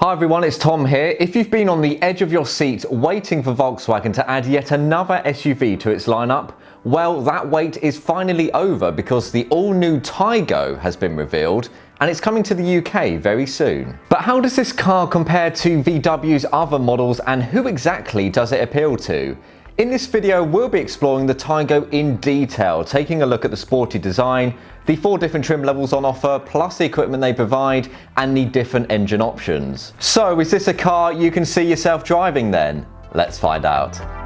Hi everyone, it's Tom here. If you've been on the edge of your seat waiting for Volkswagen to add yet another SUV to its lineup, well, that wait is finally over because the all-new Taigo has been revealed and it's coming to the UK very soon. But how does this car compare to VW's other models and who exactly does it appeal to? In this video, we'll be exploring the Taigo in detail, taking a look at the sporty design, the four different trim levels on offer, plus the equipment they provide, and the different engine options. So, is this a car you can see yourself driving then? Let's find out.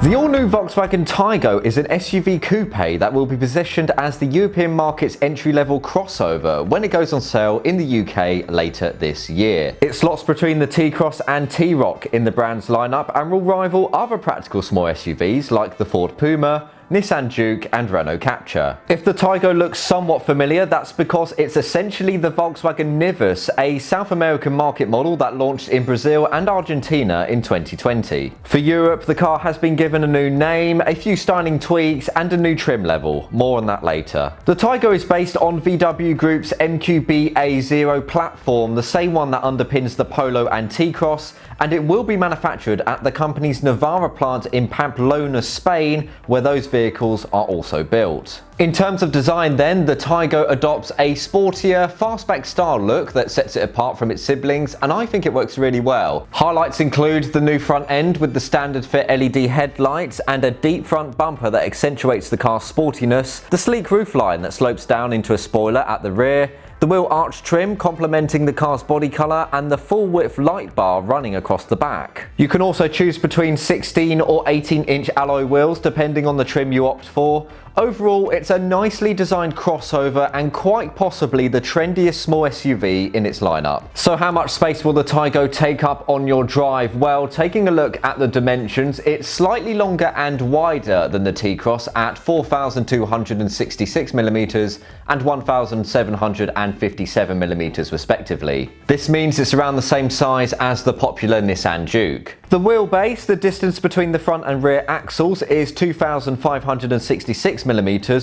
The all-new Volkswagen Taigo is an SUV coupe that will be positioned as the European market's entry-level crossover when it goes on sale in the UK later this year. It slots between the T-Cross and T-Roc in the brand's lineup and will rival other practical small SUVs like the Ford Puma, Nissan Juke and Renault Captur. If the Taigo looks somewhat familiar, that's because it's essentially the Volkswagen Nivus, a South American market model that launched in Brazil and Argentina in 2020. For Europe, the car has been given a new name, a few styling tweaks and a new trim level. More on that later. The Taigo is based on VW Group's MQB A0 platform, the same one that underpins the Polo and T-Cross, and it will be manufactured at the company's Navarra plant in Pamplona, Spain, where those are also built. In terms of design then, the Taigo adopts a sportier, fastback style look that sets it apart from its siblings and I think it works really well. Highlights include the new front end with the standard fit LED headlights and a deep front bumper that accentuates the car's sportiness, the sleek roofline that slopes down into a spoiler at the rear, the wheel arch trim complementing the car's body colour and the full width light bar running across the back. You can also choose between 16 or 18 inch alloy wheels depending on the trim you opt for. Overall, it's a nicely designed crossover and quite possibly the trendiest small SUV in its lineup. So how much space will the Taigo take up on your drive? Well, taking a look at the dimensions, it's slightly longer and wider than the T-Cross at 4,266mm and 1,757mm respectively. This means it's around the same size as the popular Nissan Juke. The wheelbase, the distance between the front and rear axles is 2,566mm,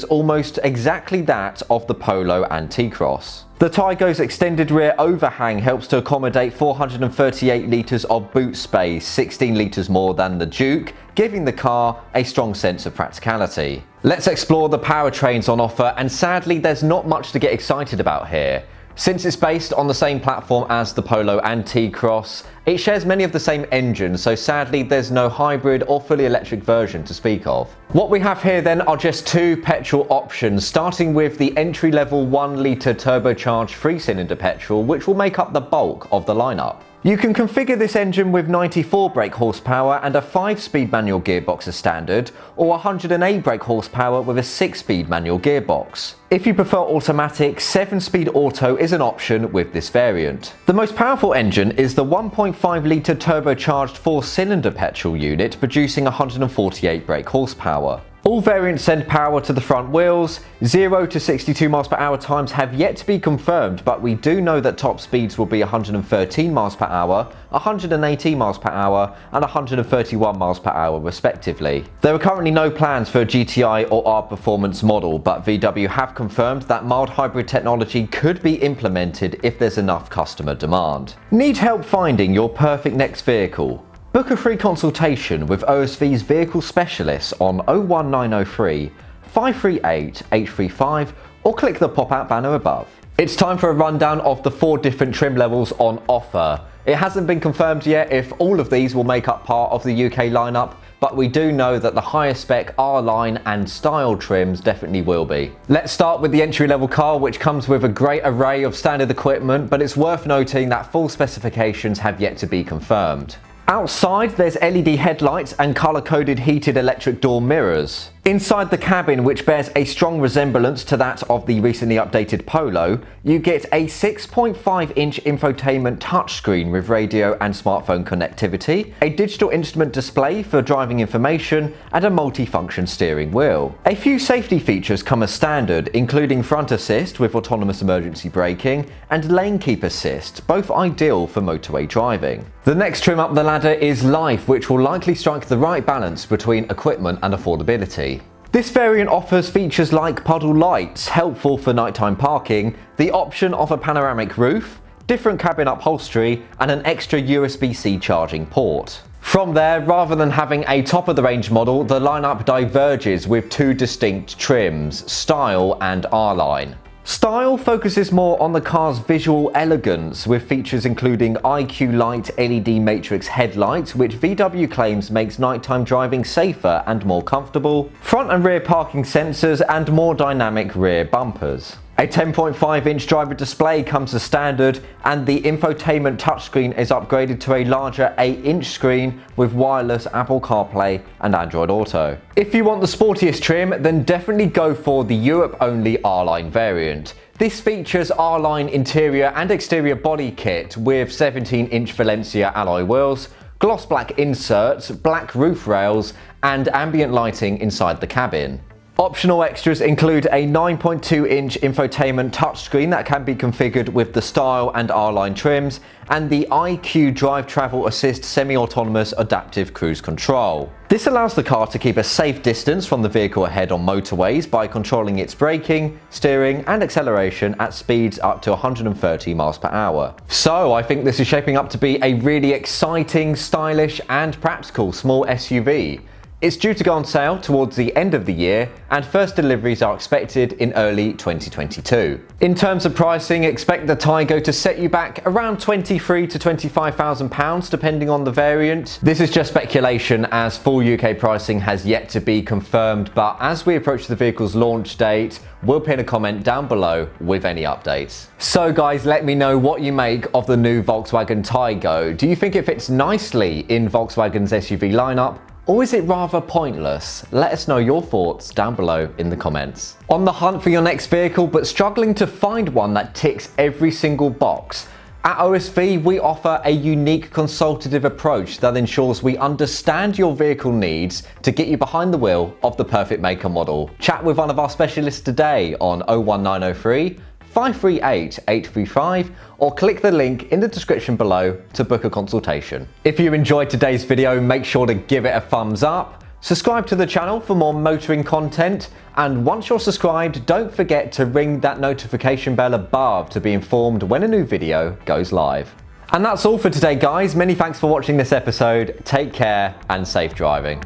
almost exactly that of the Polo and T-Cross. The Taigo's extended rear overhang helps to accommodate 438 litres of boot space, 16 litres more than the Juke, giving the car a strong sense of practicality. Let's explore the powertrains on offer and sadly there's not much to get excited about here. Since it's based on the same platform as the Polo and T-Cross, it shares many of the same engines, so sadly there's no hybrid or fully electric version to speak of. What we have here then are just two petrol options, starting with the entry-level 1 litre turbocharged 3-cylinder petrol, which will make up the bulk of the lineup. You can configure this engine with 94 brake horsepower and a 5-speed manual gearbox as standard, or 108 brake horsepower with a 6-speed manual gearbox. If you prefer automatic, 7-speed auto is an option with this variant. The most powerful engine is the 1.5 litre turbocharged 4-cylinder petrol unit producing 148 brake horsepower. All variants send power to the front wheels. 0 to 62 miles per hour times have yet to be confirmed, but we do know that top speeds will be 113 miles per hour, 118 miles per hour, and 131 miles per hour respectively. There are currently no plans for a GTI or R Performance model, but VW have confirmed that mild hybrid technology could be implemented if there's enough customer demand. Need help finding your perfect next vehicle? Book a free consultation with OSV's vehicle specialists on 01903 538 835 or click the pop-out banner above. It's time for a rundown of the four different trim levels on offer. It hasn't been confirmed yet if all of these will make up part of the UK lineup, but we do know that the higher spec R-Line and style trims definitely will be. Let's start with the entry level car which comes with a great array of standard equipment, but it's worth noting that full specifications have yet to be confirmed. Outside, there's LED headlights and colour-coded heated electric door mirrors. Inside the cabin, which bears a strong resemblance to that of the recently updated Polo, you get a 6.5 inch infotainment touchscreen with radio and smartphone connectivity, a digital instrument display for driving information, and a multi-function steering wheel. A few safety features come as standard, including front assist with autonomous emergency braking and lane keep assist, both ideal for motorway driving. The next trim up the ladder is Life, which will likely strike the right balance between equipment and affordability. This variant offers features like puddle lights, helpful for nighttime parking, the option of a panoramic roof, different cabin upholstery, and an extra USB-C charging port. From there, rather than having a top of the range model, the lineup diverges with two distinct trims, Style and R-Line. Style focuses more on the car's visual elegance with features including IQ Light LED matrix headlights which VW claims makes nighttime driving safer and more comfortable, front and rear parking sensors and more dynamic rear bumpers. A 10.5 inch driver display comes as standard and the infotainment touchscreen is upgraded to a larger 8 inch screen with wireless Apple CarPlay and Android Auto. If you want the sportiest trim then definitely go for the Europe only R-Line variant. This features R-Line interior and exterior body kit with 17 inch Valencia alloy wheels, gloss black inserts, black roof rails and ambient lighting inside the cabin. Optional extras include a 9.2 inch infotainment touchscreen that can be configured with the Style and R-Line trims, and the IQ Drive Travel Assist semi-autonomous adaptive cruise control. This allows the car to keep a safe distance from the vehicle ahead on motorways by controlling its braking, steering and acceleration at speeds up to 130 miles per hour. So I think this is shaping up to be a really exciting, stylish and practical small SUV. It's due to go on sale towards the end of the year and first deliveries are expected in early 2022. In terms of pricing, expect the Taigo to set you back around 23 to 25,000 pounds depending on the variant. This is just speculation as full UK pricing has yet to be confirmed, but as we approach the vehicle's launch date, we'll pin a comment down below with any updates. So guys, let me know what you make of the new Volkswagen Taigo. Do you think it fits nicely in Volkswagen's SUV lineup? Or is it rather pointless? Let us know your thoughts down below in the comments. On the hunt for your next vehicle but struggling to find one that ticks every single box? At OSV, we offer a unique consultative approach that ensures we understand your vehicle needs to get you behind the wheel of the perfect maker model. Chat with one of our specialists today on 01903 538 835 or click the link in the description below to book a consultation. If you enjoyed today's video, make sure to give it a thumbs up, subscribe to the channel for more motoring content, and once you're subscribed, don't forget to ring that notification bell above to be informed when a new video goes live. And that's all for today guys, many thanks for watching this episode, take care and safe driving.